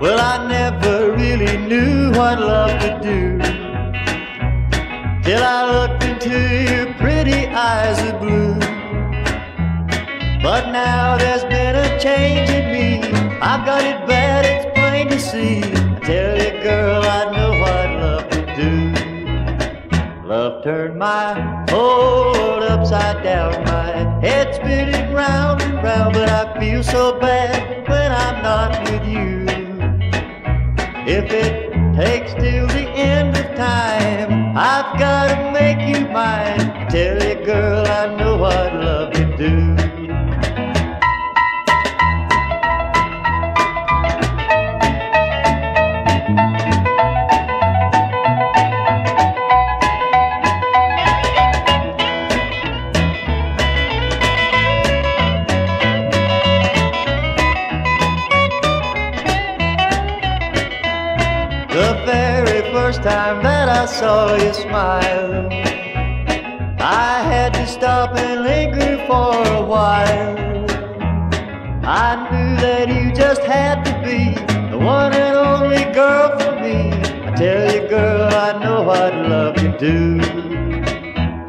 Well, I never really knew what love could do till I looked into your pretty eyes of blue. But now there's been a change in me. I've got it bad, it's plain to see. I tell you, girl, I know what love could do. Love turned my whole world upside down. My head spinning round and round, but I feel so bad If it takes till the end of time, I've gotta make you mine. Tell you, girl, I know what love can do. First time that I saw you smile, I had to stop and linger for a while. I knew that you just had to be the one and only girl for me. I tell you, girl, I know what love can do.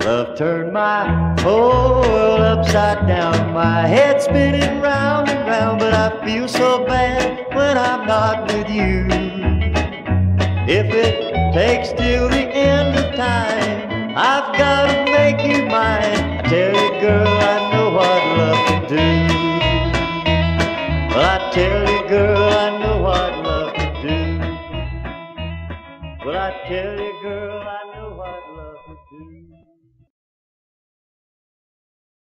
Love turned my whole world upside down, my head spinning round and round, but I feel so bad when I'm not with you. If it takes till the end of time, I've gotta make you mine. I tell you, girl, I know what love can do. Well, I tell you, girl, I know what love can do. Well, I tell you, girl, I know what love can do.